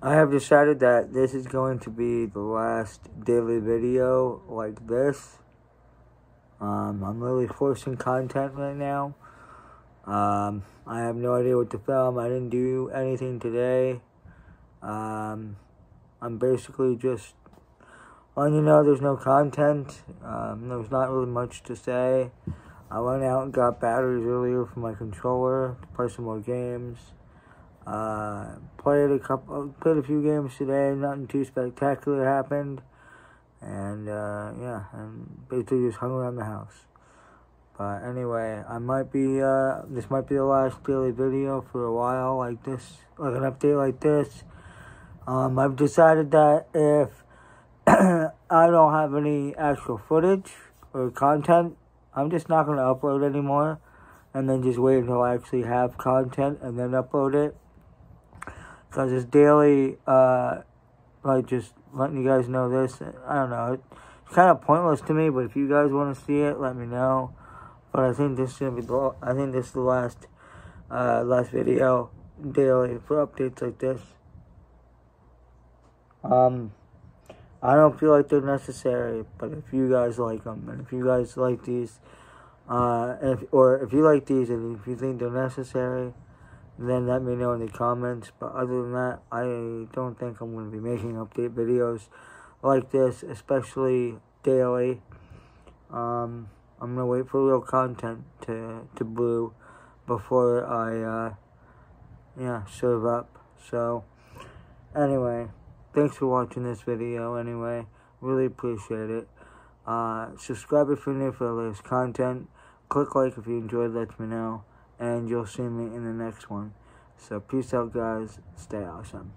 I have decided that this is going to be the last daily video like this. Um, I'm really forcing content right now. Um, I have no idea what to film. I didn't do anything today. Um, I'm basically just letting you know there's no content. Um, there's not really much to say. I went out and got batteries earlier for my controller to play some more games. Uh, played a couple, played a few games today. Nothing too spectacular happened, and uh, yeah, and basically just hung around the house. But anyway, I might be. Uh, this might be the last daily video for a while, like this, like an update like this. Um, I've decided that if I don't have any actual footage or content, I'm just not gonna upload anymore, and then just wait until I actually have content and then upload it because it's daily, uh, like just letting you guys know this. I don't know. It's kind of pointless to me, but if you guys want to see it, let me know. But I think this is gonna be the. I think this is the last, uh, last video daily for updates like this. Um, I don't feel like they're necessary, but if you guys like them, and if you guys like these, uh, if or if you like these, and if you think they're necessary then let me know in the comments. But other than that, I don't think I'm going to be making update videos like this, especially daily. Um, I'm going to wait for real content to, to brew before I, uh, yeah, serve up. So, anyway, thanks for watching this video anyway. Really appreciate it. Uh, subscribe if you're new for the latest content. Click like if you enjoyed, let me know and you'll see me in the next one. So peace out, guys. Stay awesome.